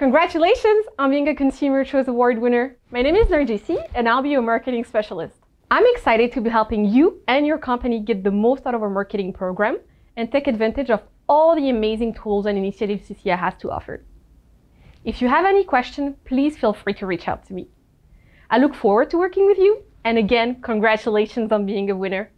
Congratulations on being a Consumer Choice Award winner. My name is Narjisse and I'll be your marketing specialist. I'm excited to be helping you and your company get the most out of our marketing program and take advantage of all the amazing tools and initiatives CCI has to offer. If you have any question, please feel free to reach out to me. I look forward to working with you, and again, congratulations on being a winner.